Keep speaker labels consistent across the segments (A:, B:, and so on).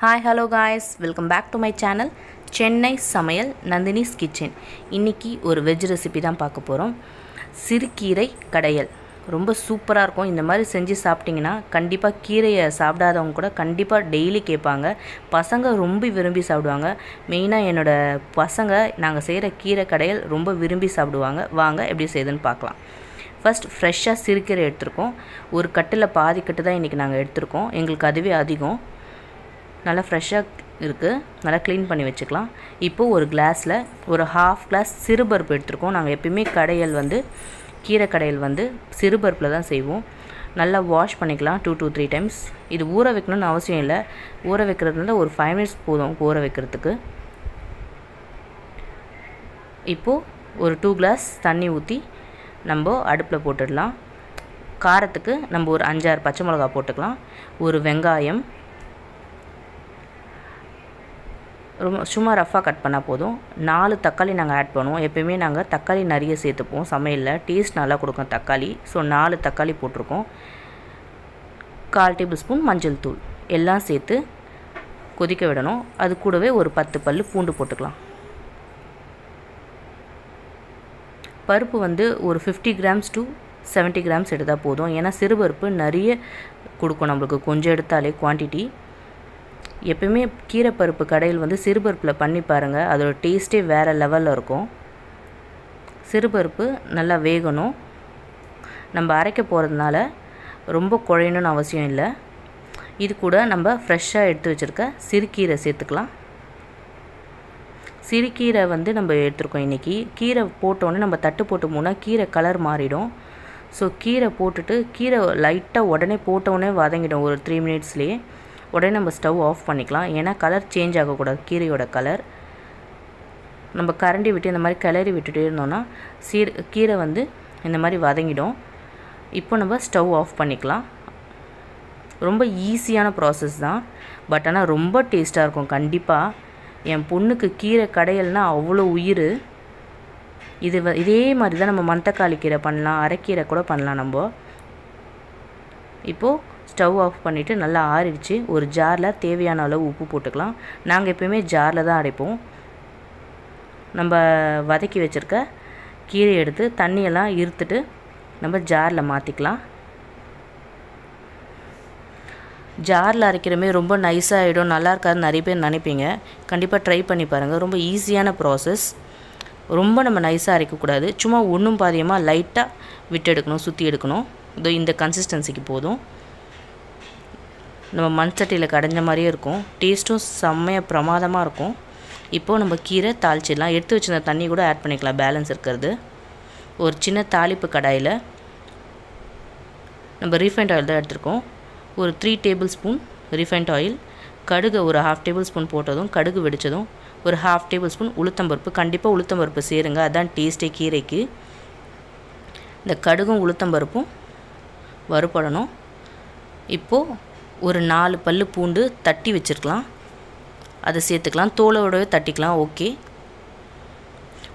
A: Hi hello guys welcome back to my channel Chennai சமையல் Nandini's kitchen இன்றைக்கி ஒரு veg recipe தான் பார்க்க போகிறோம் சிறுகீரை கடையல். ரொம்ப சூப்பராக இருக்கும். இந்த மாதிரி செஞ்சு சாப்பிட்டிங்கன்னா கண்டிப்பாக கீரையை சாப்பிடாதவங்க கூட கண்டிப்பாக டெய்லி கேட்பாங்க. பசங்க ரொம்ப விரும்பி சாப்பிடுவாங்க. மெயினாக என்னோடய பசங்க நாங்கள் செய்கிற கீரை கடையல் ரொம்ப விரும்பி சாப்பிடுவாங்க. வாங்க எப்படி செய்யுதுன்னு பார்க்கலாம். ஃபஸ்ட் ஃப்ரெஷ்ஷாக சிறுகீரை எடுத்திருக்கோம். ஒரு கட்டில் பாதி கட்டு தான் இன்றைக்கி நாங்கள் எடுத்திருக்கோம். எங்களுக்கு அதுவே அதிகம். நல்லா ஃப்ரெஷ்ஷாக இருக்குது நல்லா க்ளீன் பண்ணி வச்சுக்கலாம். இப்போது ஒரு கிளாஸில் ஒரு ஹாஃப் கிளாஸ் சிறுபருப்பு எடுத்துருக்கோம். நாங்கள் எப்பயுமே கடையில் வந்து கீரை கடையில் வந்து சிறுபருப்பில் தான் செய்வோம். நல்லா வாஷ் பண்ணிக்கலாம் டூ டூ த்ரீ டைம்ஸ் இது ஊற வைக்கணும்னு அவசியம் இல்லை. ஊற வைக்கிறதுனால ஒரு ஃபைவ் மினிட்ஸ் போதும் ஊற வைக்கிறதுக்கு. இப்போது ஒரு டூ கிளாஸ் தண்ணி ஊற்றி நம்ம அடுப்பில் போட்டுடலாம். காரத்துக்கு நம்ம ஒரு அஞ்சாறு பச்சை மிளகா போட்டுக்கலாம். ஒரு வெங்காயம் ரொம்ப சும்மா ரஃபாக கட் பண்ணால் போதும். நாலு தக்காளி நாங்கள் ஆட் பண்ணுவோம். எப்போயுமே நாங்கள் தக்காளி நிறைய சேர்த்துப்போம். சமையலில் டேஸ்ட் நல்லா கொடுக்கும் தக்காளி. ஸோ நாலு தக்காளி போட்டிருக்கோம். கால் டேபிள் ஸ்பூன் மஞ்சள் தூள். எல்லாம் சேர்த்து கொதிக்க விடணும். அது கூடவே ஒரு பத்து பல் பூண்டு போட்டுக்கலாம். பருப்பு வந்து ஒரு fifty grams to seventy grams எடுத்தால் போதும். ஏன்னா சிறுபருப்பு நிறைய கொடுக்கும் நம்மளுக்கு. கொஞ்சம் எடுத்தாலே குவான்டிட்டி எப்பயுமே கீரைப்பருப்பு கடையில் வந்து சிறுபருப்பில் பண்ணி பாருங்கள் அதோட டேஸ்ட்டே வேறு லெவலில் இருக்கும். சிறுபருப்பு நல்லா வேகணும். நம்ம அரைக்க போகிறதுனால ரொம்ப குழையணும்னு அவசியம் இல்லை. இது கூட நம்ம ஃப்ரெஷ்ஷாக எடுத்து வச்சுருக்க சிறுகீரை சேர்த்துக்கலாம். சிறுகீரை வந்து நம்ம எடுத்துருக்கோம் இன்றைக்கி கீரை போட்டோன்னே நம்ம தட்டு போட்டு போனால் கீரை கலர் மாறிடும். ஸோ கீரை போட்டுட்டு கீரை லைட்டாக உடனே போட்டோடனே வதங்கிடும். ஒரு த்ரீ மினிட்ஸ்லேயே உடனே நம்ம ஸ்டவ் ஆஃப் பண்ணிக்கலாம். ஏன்னா கலர் சேஞ்ச் ஆகக்கூடாது. கீரையோட கலர். நம்ம கரண்டி விட்டு இந்த மாதிரி கிளறி விட்டுட்டே இருந்தோம்னா சீர் கீரை வந்து இந்த மாதிரி வதங்கிடும். இப்போ நம்ம ஸ்டவ் ஆஃப் பண்ணிக்கலாம். ரொம்ப ஈஸியான ப்ராசஸ் தான். பட் ஆனால் ரொம்ப டேஸ்ட்டாக இருக்கும். கண்டிப்பாக என் பொண்ணுக்கு கீரை கடையல்னால் அவ்வளோ உயிர். இது வ இதே மாதிரி தான் நம்ம மந்தக்காளி கீரை பண்ணலாம். அரைக்கீரை கூட பண்ணலாம் நம்ம. இப்போது ஸ்டவ் ஆஃப் பண்ணிவிட்டு நல்லா ஆறிடுச்சு. ஒரு ஜாரில் தேவையான அளவு உப்பு போட்டுக்கலாம். நாங்கள் எப்போயுமே ஜாரில் தான் அடைப்போம் நம்ம வதக்கி வச்சுருக்க கீரை எடுத்து தண்ணியெல்லாம் இருத்துட்டு நம்ம ஜாரில் மாற்றிக்கலாம் ஜாரில் அரைக்கிறமே ரொம்ப நைஸாக ஆகிடும் நல்லா இருக்காதுன்னு நிறைய பேர் நினைப்பீங்க. கண்டிப்பாக ட்ரை பண்ணி பாருங்கள் ரொம்ப ஈஸியான ப்ராசஸ் ரொம்ப நம்ம நைஸாக அரைக்கக்கூடாது. சும்மா ஒன்றும் பாதியமாக லைட்டாக விட்டு எடுக்கணும் சுற்றி எடுக்கணும் இதோ இந்த கன்சிஸ்டன்சிக்கு போதும். நம்ம மண் சட்டியில் கடைஞ்ச மாதிரியே இருக்கும். டேஸ்ட்டும் செம்மையாக பிரமாதமாக இருக்கும். இப்போது நம்ம கீரை தாளிச்சிடலாம். எடுத்து வச்சிருந்த தண்ணி கூட ஆட் பண்ணிக்கலாம். பேலன்ஸ் இருக்கிறது. ஒரு சின்ன தாளிப்பு கடாயில் நம்ம ரீஃபைண்ட் ஆயில் தான் எடுத்திருக்கோம். ஒரு three tablespoon refined oil கடுகு ஒரு ஹாஃப் டேபிள் ஸ்பூன் போட்டதும் கடுகு வெடித்ததும் ஒரு ஹாஃப் டேபிள் ஸ்பூன் உளுத்தம்பருப்பு கண்டிப்பாக உளுத்தம்பருப்பு சேருங்க. அதான் டேஸ்ட்டே கீரைக்கு. இந்த கடுகும் உளுத்தம்பருப்பும் வறுபடணும். இப்போது ஒரு நாலு பல் பூண்டு தட்டி வச்சுருக்கலாம். அதை சேர்த்துக்கலாம். தோலோடவே தட்டிக்கலாம். ஓகே.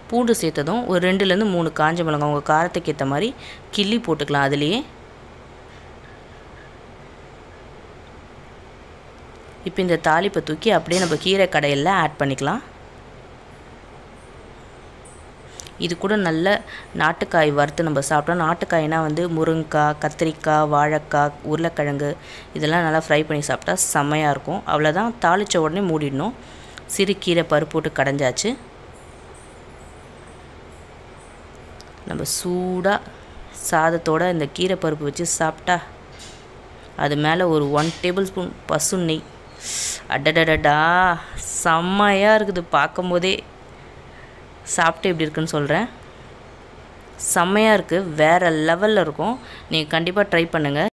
A: பூண்டு சேர்த்ததும் ஒரு ரெண்டுலேருந்து மூணு காஞ்ச மிளகாய் உங்கள் காரத்துக்கு ஏற்ற மாதிரி கிள்ளி போட்டுக்கலாம். அதுலேயே இப்போ இந்த தாளிப்பை தூக்கி அப்படியே நம்ம கீரை கடையில் ஆட் பண்ணிக்கலாம். இது கூட நல்ல நாட்டுக்காய் வறுத்து நம்ம சாப்பிட்டோம். நாட்டுக்காய்னா வந்து முருங்கைக்காய் கத்திரிக்காய் வாழைக்காய் உருளைக்கிழங்கு இதெல்லாம் நல்லா ஃப்ரை பண்ணி சாப்பிட்டா செம்மையாக இருக்கும். அவ்வளோதான் தாளித்த உடனே மூடிடணும். சிறு கீரை பருப்பு போட்டு கடைஞ்சாச்சு. நம்ம சூடாக சாதத்தோடு இந்த கீரை பருப்பு வச்சு சாப்பிட்டா அது மேலே ஒரு ஒன் டேபிள் ஸ்பூன் பசு நெய் அடடடடா செம்மையாக இருக்குது பார்க்கும்போதே. சாப்பிட்டு எப்படி இருக்குன்னு சொல்கிறேன் செம்மையாக இருக்குது வேறு லெவலில் இருக்கும். நீங்கள் கண்டிப்பாக ட்ரை பண்ணுங்கள்